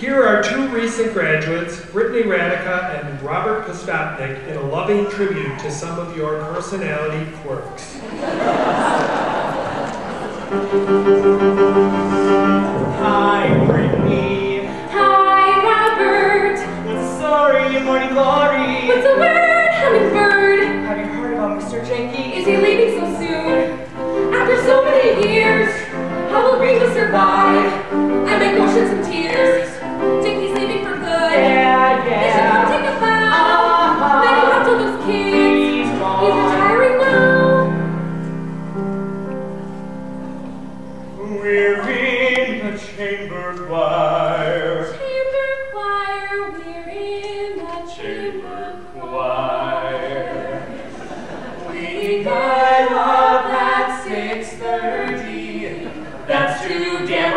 Here are two recent graduates, Brittany Radica and Robert Postopnik, in a loving tribute to some of your personality quirks. Hi, Brittany. Hi, Robert. Sorry, morning glory. What's the word, hummingbird? Have you heard about Mr. Jaehnke? Is he leaving so soon? After so many years, how will Rita survive? chamber choir. Chamber choir, we're in the chamber, choir. we got up at 6.30. That's too damn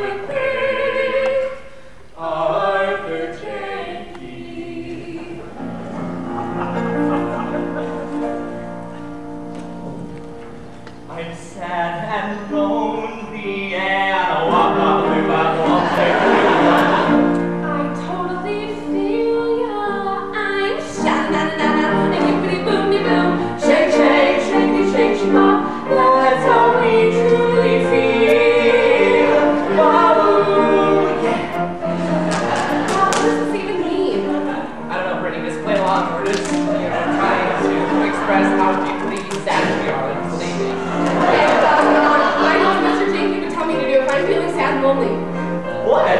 Thank you. What?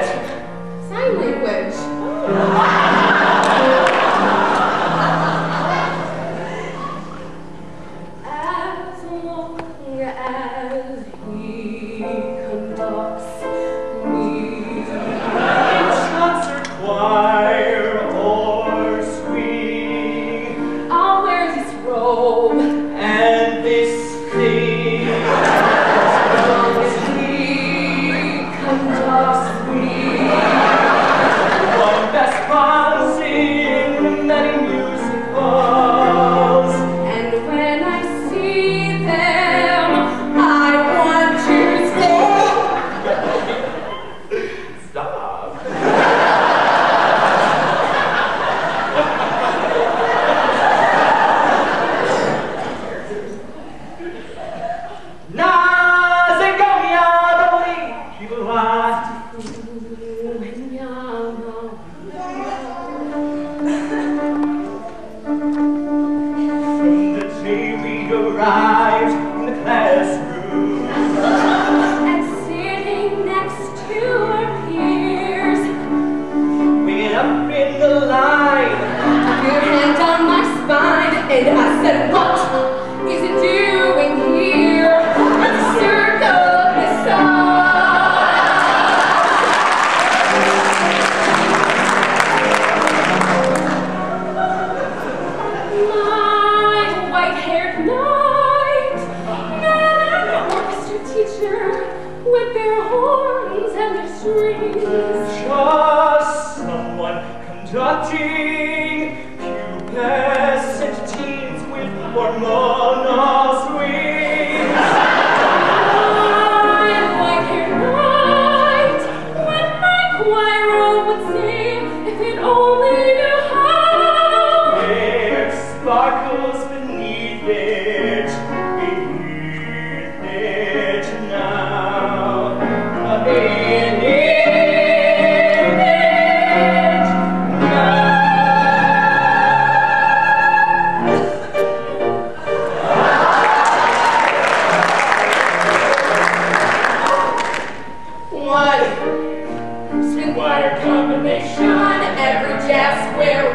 important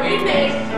we made.